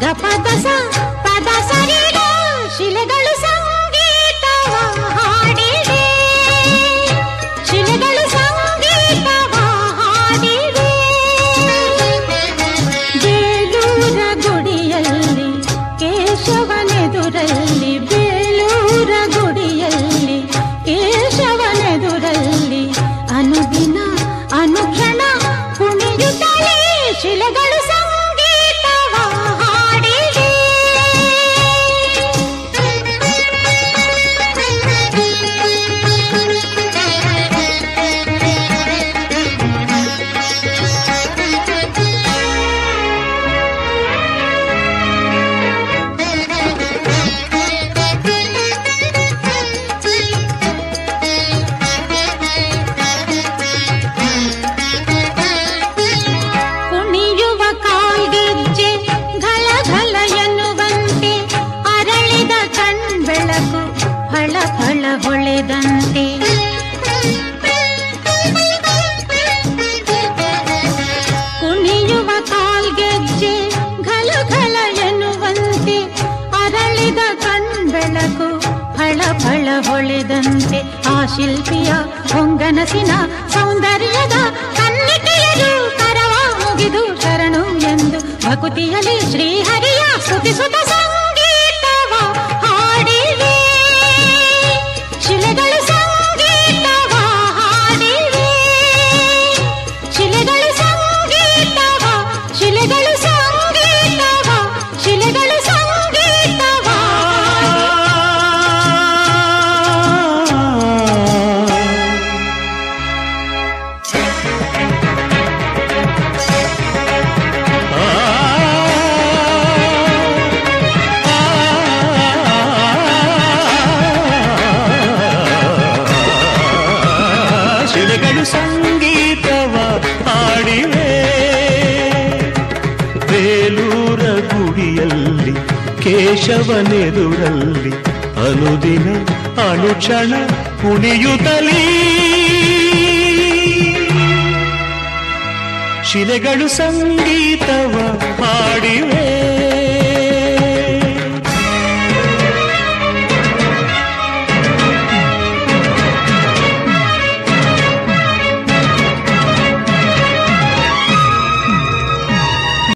ಗಪದಸ ಪದ ಸರಿಗ ಶಿಲೆಗಳು ಸಂಗೀತವ ಹಾಡಿವೆ. ಶಿಲೆಗಳು ಸಂಗೀತವ ಹಾಡಿವೆ. ಬೇಲೂರ ಗುಡಿಯಲ್ಲಿ ಕೇಶವನೆದುರಲ್ಲಿ ಬೇ ಹೊಳೆದಂತೆ. ಕುಣಿಯುವ ಕಾಲ್ಗೆಜ್ಜೆ ಘಲ ಘಲ ಎನ್ನುವಂತೆ ಅರಳಿದ ಕಣ್ಬೆಳಕು ಫಳ ಫಳ ಹೊಳೆದಂತೆ. ಆ ಶಿಲ್ಪಿಯ ಹೊಂಗನಸಿನ ಸೌಂದರ್ಯದ ಕನ್ನಿಕೆಯರು ಕರವ ಮುಗಿದು ಶರಣು ಎಂದು ಭಕುತಿಯಲ್ಲಿ ಶ್ರೀಹರಿಯ ಸ್ತುತಿಸುತ್ತ ಕೇಶವನೆದುರಲ್ಲಿ ಅನುದಿನ ಅನುಕ್ಷಣ ಕುಣಿಯುತ್ತಲೀ. ಶಿಲೆಗಳು ಸಂಗೀತವ ಹಾಡಿ